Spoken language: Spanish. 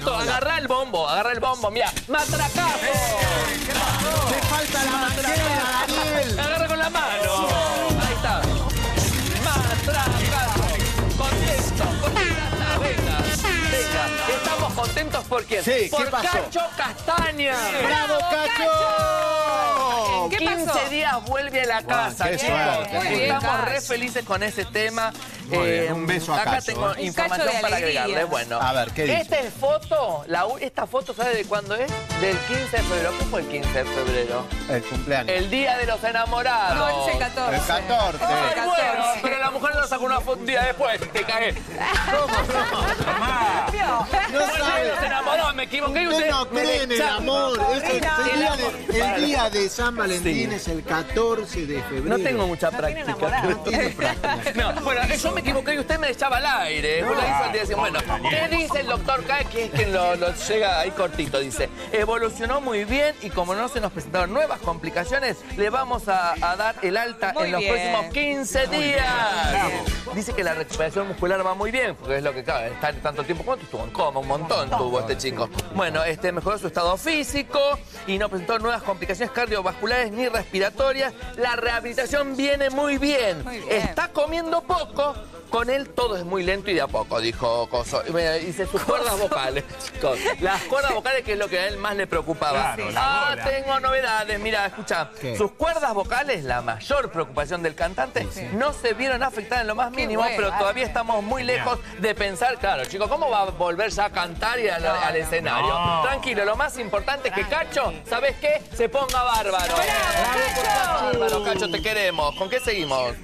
esto, agarrá el bombo, agarrá el bombo, mira, matracazo. ¡Le falta la manguera, Daniel! Agarra con la mano. Ahí está. Matracazo. Contento. Contenta. Venga. Venga. Estamos contentos por quién? Sí, ¿qué por pasó? Cacho Castaña. ¡Bravo, Cacho! ¿Qué 15 pasó? días vuelve a la casa. qué suerte. Muy bien, Estamos Cacho. re felices con ese tema. Eh, Muy bien, un beso a Acá Cacho, tengo ¿eh? Un información para agregarle. Bueno, A ver, ¿qué dice? esta es foto, la, esta foto, ¿sabe de cuándo es? Del 15 de febrero. ¿Qué fue el 15 de febrero? El cumpleaños. El día de los enamorados. No, es el 14. El 14. Ay, El bueno, 14. pero la mujer no sacó una foto un día después, te cagué. No equivoqué y usted Usted no cree en el amor. Es el, el día de, el día de San Valentín Sí. es el 14 de febrero. No tengo mucha práctica. No tiene práctica. No, bueno, yo me equivoqué y usted me echaba al aire. Lo hizo al día bueno, ¿qué dice el doctor K? Que es quien lo, lo llega ahí cortito. Dice, evolucionó muy bien y como no se nos presentaron nuevas complicaciones, le vamos a, a dar el alta Muy en los bien. próximos 15 días. Dice que la recuperación muscular va muy bien, porque es lo que claro, estar tanto tiempo. ¿Cuánto estuvo en coma? Un montón tuvo este chico. Bueno, este mejoró su estado físico y no presentó nuevas complicaciones cardiovasculares ni respiratorias. La rehabilitación viene muy bien. Muy bien. Está comiendo poco. Con él todo es muy lento y de a poco, dijo Coso. Y dice sus cuerdas vocales. Las cuerdas vocales, que es lo que a él más le preocupaba. Claro, ah, tengo novedades. Mira, escucha. ¿Qué? Sus cuerdas vocales, la mayor preocupación del cantante, no se vieron afectadas en lo más mínimo, bueno, pero todavía Arte. estamos muy lejos de pensar, claro, chicos, ¿cómo va a volver ya a cantar y al, al escenario? no. Tranquilo, lo más importante es que Cacho, ¿sabes qué? Se ponga bárbaro. ¡Bravo, Cacho! Bárbaro, Cacho, te queremos. ¿Con qué seguimos?